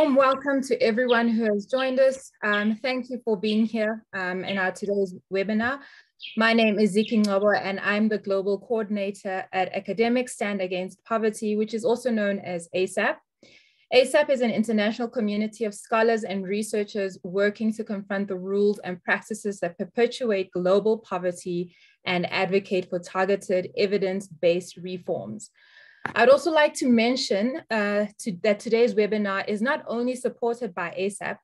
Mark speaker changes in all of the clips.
Speaker 1: warm welcome to everyone who has joined us. Um, thank you for being here um, in our today's webinar. My name is Ziki Ngobo and I'm the Global Coordinator at Academic Stand Against Poverty, which is also known as ASAP. ASAP is an international community of scholars and researchers working to confront the rules and practices that perpetuate global poverty and advocate for targeted evidence-based reforms. I'd also like to mention uh, to, that today's webinar is not only supported by ASAP,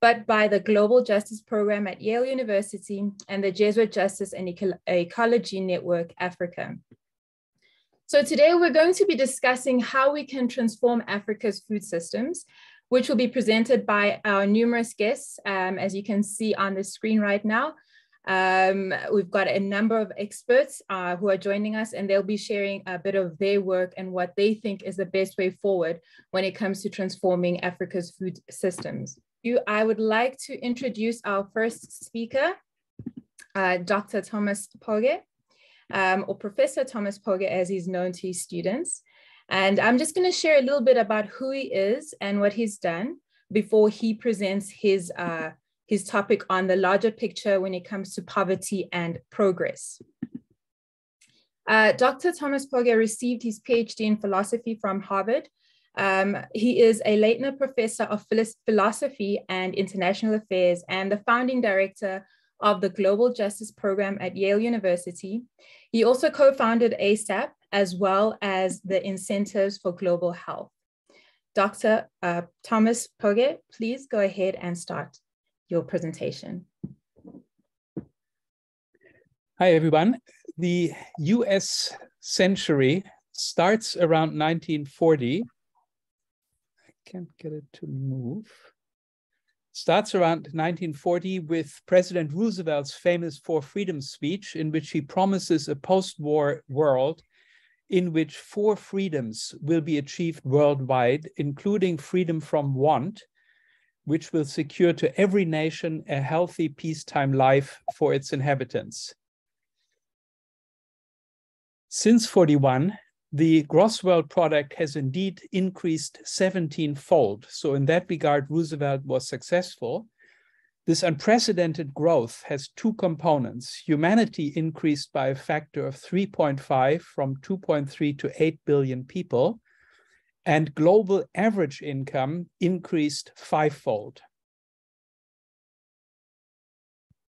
Speaker 1: but by the Global Justice Program at Yale University and the Jesuit Justice and Eco Ecology Network Africa. So today we're going to be discussing how we can transform Africa's food systems, which will be presented by our numerous guests, um, as you can see on the screen right now. Um, we've got a number of experts uh, who are joining us and they'll be sharing a bit of their work and what they think is the best way forward when it comes to transforming Africa's food systems. I would like to introduce our first speaker, uh, Dr. Thomas Pogge um, or Professor Thomas Pogge as he's known to his students. And I'm just going to share a little bit about who he is and what he's done before he presents his, uh, his topic on the larger picture when it comes to poverty and progress. Uh, Dr. Thomas Pogge received his PhD in philosophy from Harvard. Um, he is a Leitner Professor of Philosophy and International Affairs and the founding director of the Global Justice Program at Yale University. He also co-founded ASAP as well as the Incentives for Global Health. Dr. Uh, Thomas Pogge, please go ahead and start your presentation.
Speaker 2: Hi, everyone. The US century starts around 1940. I can't get it to move starts around 1940 with President Roosevelt's famous Four Freedoms speech, in which he promises a post war world in which four freedoms will be achieved worldwide, including freedom from want, which will secure to every nation a healthy peacetime life for its inhabitants. Since 41, the gross world product has indeed increased 17 fold. So, in that regard, Roosevelt was successful. This unprecedented growth has two components. Humanity increased by a factor of 3.5 from 2.3 to 8 billion people, and global average income increased fivefold.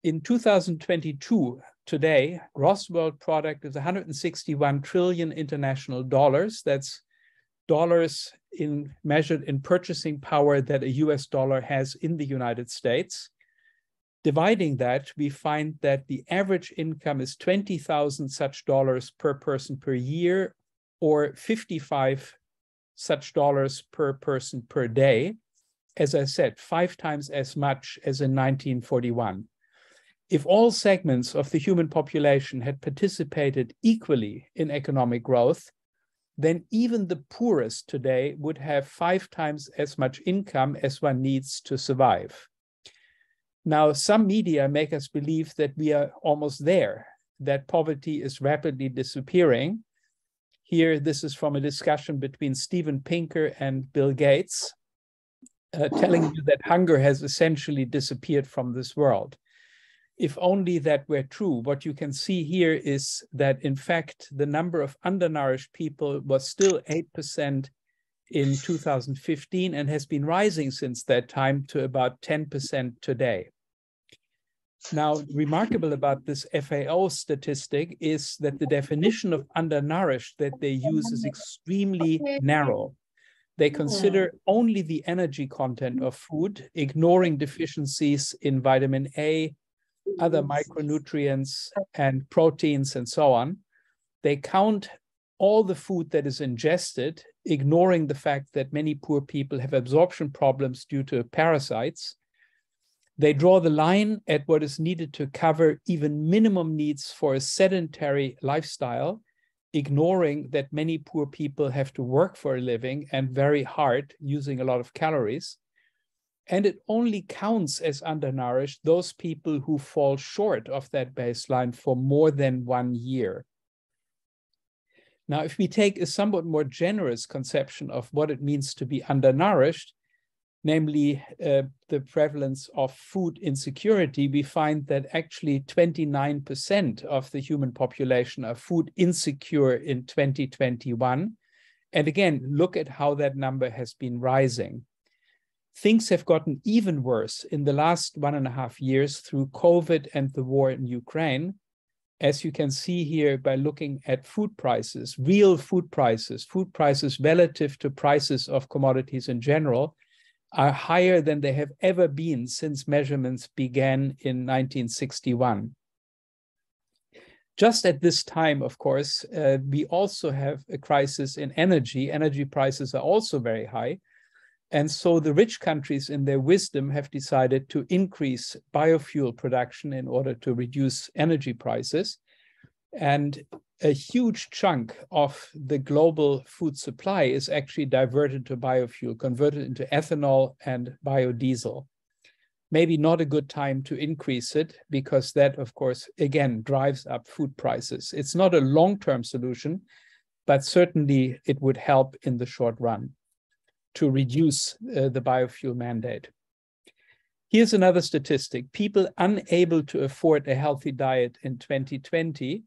Speaker 2: In 2022, today, gross world product is 161 trillion international dollars. That's dollars in measured in purchasing power that a US dollar has in the United States. Dividing that, we find that the average income is 20,000 such dollars per person per year, or 55 such dollars per person per day. As I said, five times as much as in 1941 if all segments of the human population had participated equally in economic growth, then even the poorest today would have five times as much income as one needs to survive. Now, some media make us believe that we are almost there, that poverty is rapidly disappearing. Here, this is from a discussion between Steven Pinker and Bill Gates, uh, telling you that hunger has essentially disappeared from this world if only that were true, what you can see here is that, in fact, the number of undernourished people was still 8% in 2015 and has been rising since that time to about 10% today. Now, remarkable about this FAO statistic is that the definition of undernourished that they use is extremely narrow. They consider hmm. only the energy content of food, ignoring deficiencies in vitamin A, other micronutrients and proteins and so on. They count all the food that is ingested, ignoring the fact that many poor people have absorption problems due to parasites. They draw the line at what is needed to cover even minimum needs for a sedentary lifestyle, ignoring that many poor people have to work for a living and very hard, using a lot of calories. And it only counts as undernourished those people who fall short of that baseline for more than one year. Now, if we take a somewhat more generous conception of what it means to be undernourished, namely uh, the prevalence of food insecurity, we find that actually 29% of the human population are food insecure in 2021. And again, look at how that number has been rising. Things have gotten even worse in the last one and a half years through COVID and the war in Ukraine. As you can see here by looking at food prices, real food prices, food prices relative to prices of commodities in general, are higher than they have ever been since measurements began in 1961. Just at this time, of course, uh, we also have a crisis in energy. Energy prices are also very high. And so the rich countries, in their wisdom, have decided to increase biofuel production in order to reduce energy prices. And a huge chunk of the global food supply is actually diverted to biofuel, converted into ethanol and biodiesel. Maybe not a good time to increase it because that, of course, again, drives up food prices. It's not a long term solution, but certainly it would help in the short run to reduce uh, the biofuel mandate. Here's another statistic people unable to afford a healthy diet in 2020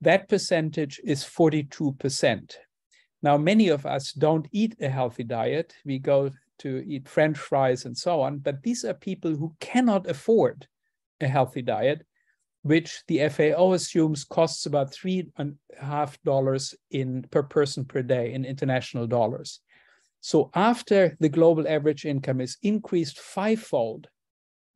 Speaker 2: that percentage is 42%. Now, many of us don't eat a healthy diet. We go to eat French fries and so on, but these are people who cannot afford a healthy diet, which the FAO assumes costs about three and a half dollars in per person per day in international dollars. So after the global average income is increased fivefold,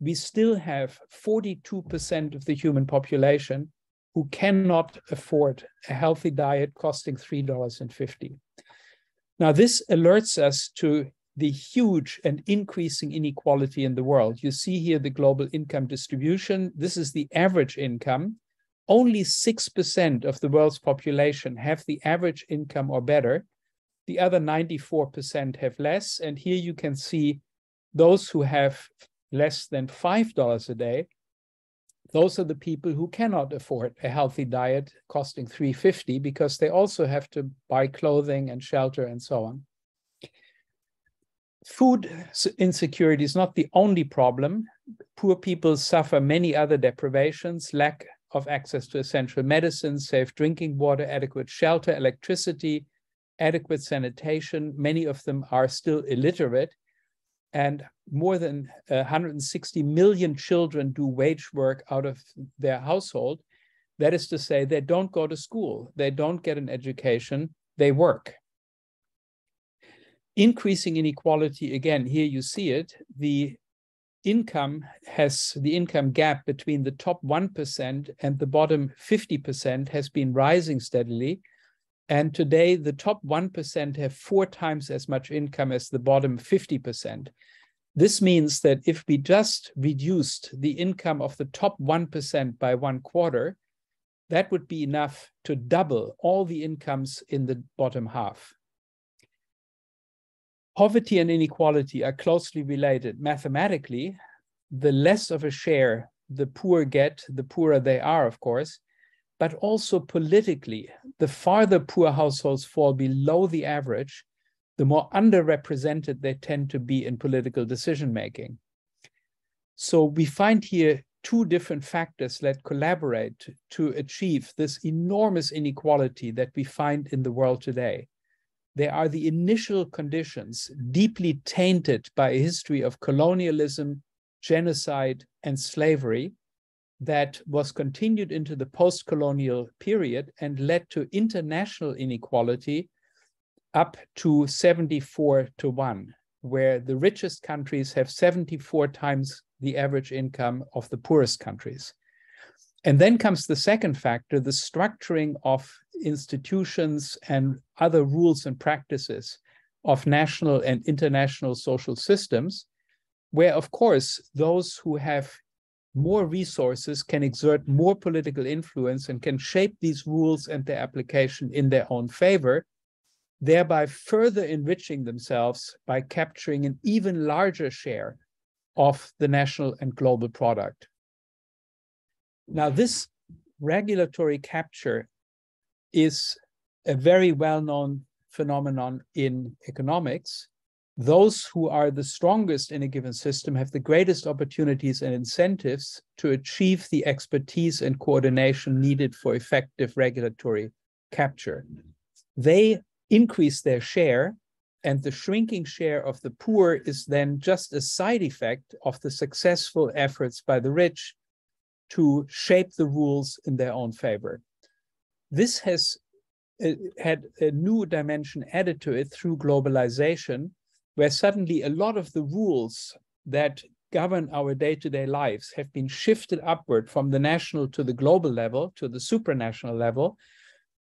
Speaker 2: we still have 42% of the human population who cannot afford a healthy diet costing $3.50. Now, this alerts us to the huge and increasing inequality in the world. You see here the global income distribution. This is the average income. Only 6% of the world's population have the average income or better. The other 94% have less. And here you can see those who have less than $5 a day those are the people who cannot afford a healthy diet costing 350 because they also have to buy clothing and shelter and so on. Food insecurity is not the only problem. Poor people suffer many other deprivations lack of access to essential medicines safe drinking water adequate shelter electricity adequate sanitation. Many of them are still illiterate and more than uh, 160 million children do wage work out of their household. That is to say, they don't go to school, they don't get an education, they work. Increasing inequality, again, here you see it, the income has the income gap between the top 1% and the bottom 50% has been rising steadily. And today, the top 1% have four times as much income as the bottom 50%. This means that if we just reduced the income of the top 1% by one quarter, that would be enough to double all the incomes in the bottom half. Poverty and inequality are closely related. Mathematically, the less of a share the poor get, the poorer they are, of course, but also politically, the farther poor households fall below the average, the more underrepresented they tend to be in political decision making. So we find here two different factors that collaborate to achieve this enormous inequality that we find in the world today. They are the initial conditions deeply tainted by a history of colonialism, genocide, and slavery that was continued into the post colonial period and led to international inequality up to 74 to 1, where the richest countries have 74 times the average income of the poorest countries. And then comes the second factor the structuring of institutions and other rules and practices of national and international social systems, where, of course, those who have more resources can exert more political influence and can shape these rules and their application in their own favor, thereby further enriching themselves by capturing an even larger share of the national and global product. Now, this regulatory capture is a very well known phenomenon in economics those who are the strongest in a given system have the greatest opportunities and incentives to achieve the expertise and coordination needed for effective regulatory capture. They increase their share, and the shrinking share of the poor is then just a side effect of the successful efforts by the rich to shape the rules in their own favor. This has uh, had a new dimension added to it through globalization where suddenly a lot of the rules that govern our day-to-day lives have been shifted upward from the national to the global level to the supranational level.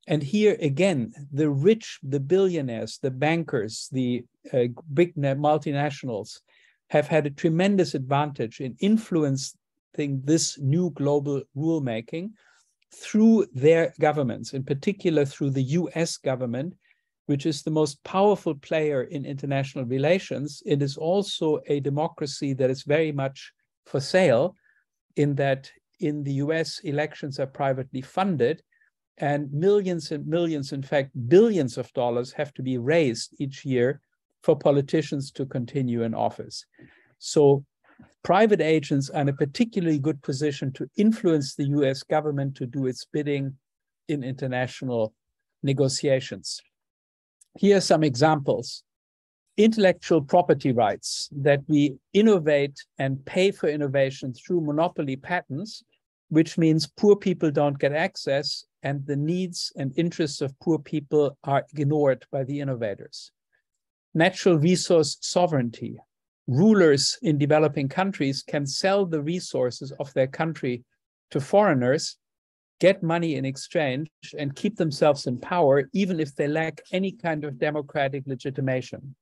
Speaker 2: And here again the rich the billionaires the bankers the uh, big multinationals have had a tremendous advantage in influencing this new global rulemaking through their governments in particular through the US government which is the most powerful player in international relations, it is also a democracy that is very much for sale, in that in the US, elections are privately funded, and millions and millions, in fact, billions of dollars have to be raised each year for politicians to continue in office. So private agents are in a particularly good position to influence the US government to do its bidding in international negotiations. Here are some examples. Intellectual property rights that we innovate and pay for innovation through monopoly patents, which means poor people don't get access and the needs and interests of poor people are ignored by the innovators. Natural resource sovereignty. Rulers in developing countries can sell the resources of their country to foreigners get money in exchange and keep themselves in power, even if they lack any kind of democratic legitimation.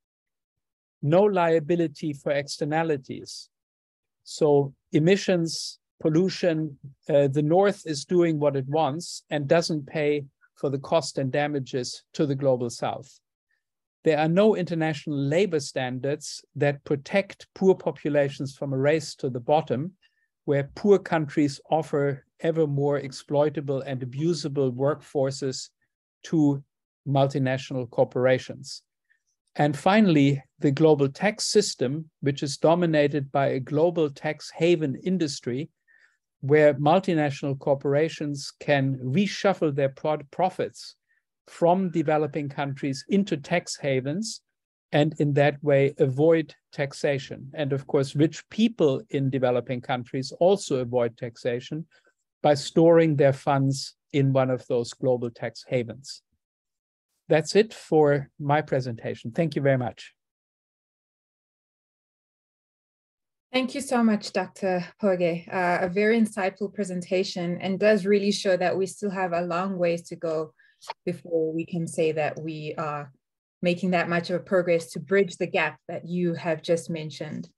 Speaker 2: No liability for externalities. So, emissions, pollution, uh, the North is doing what it wants and doesn't pay for the cost and damages to the global South. There are no international labor standards that protect poor populations from a race to the bottom, where poor countries offer ever more exploitable and abusable workforces to multinational corporations. And finally, the global tax system, which is dominated by a global tax haven industry, where multinational corporations can reshuffle their profits from developing countries into tax havens and in that way avoid taxation. And of course, rich people in developing countries also avoid taxation by storing their funds in one of those global tax havens. That's it for my presentation. Thank you very much.
Speaker 1: Thank you so much, Dr. Pogge. Uh, a very insightful presentation and does really show that we still have a long ways to go before we can say that we are making that much of a progress to bridge the gap that you have just mentioned.